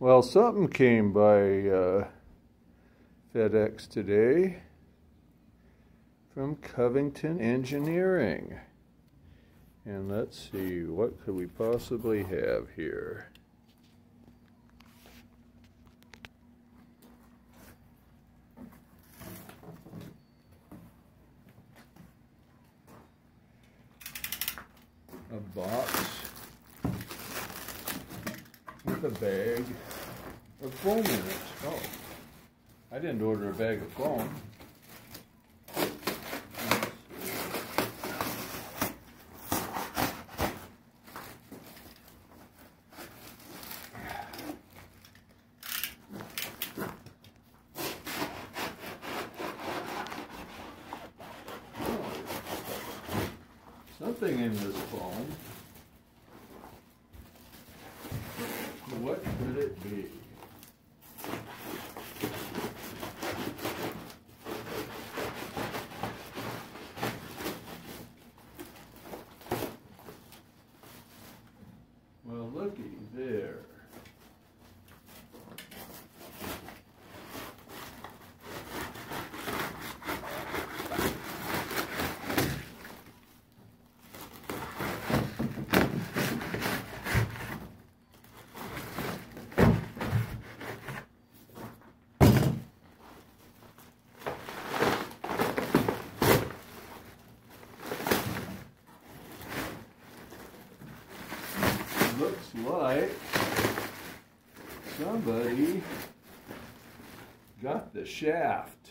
Well, something came by uh, FedEx today from Covington Engineering. And let's see, what could we possibly have here? A box a bag of foam in it. Oh, I didn't order a bag of foam. Something in this foam. What could it? Well, looky there. Looks like somebody got the shaft.